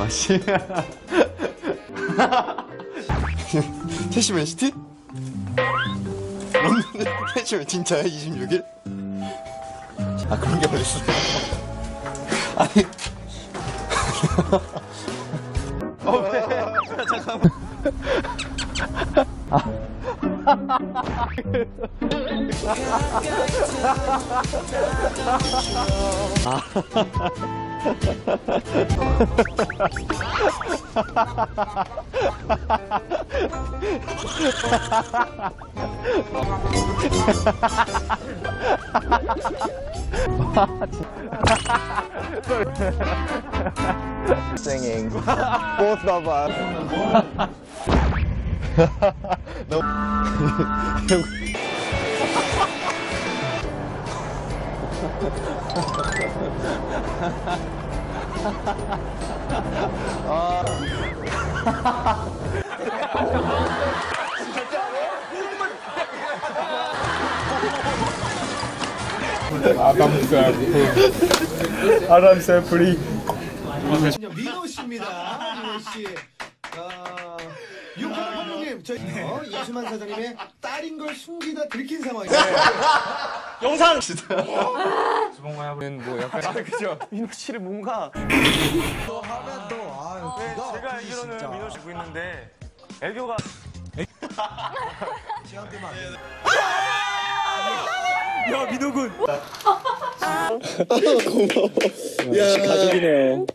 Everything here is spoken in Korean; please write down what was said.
아씨. 태시 맨 시티? 런던 태시 맨 진짜야 26일? 아 그런 게 어딨어? 아니. 어 왜? 잠깐만. Singing. Both of us. 민호 씨입니다. 민호 씨. 어, 감독님, 저희 어, 이수만 사장님의 딸인 걸 숨기다 들킨 상황이에요. 제가 알기로는 민호 씨 보고 있는데 애교가 가족이네요.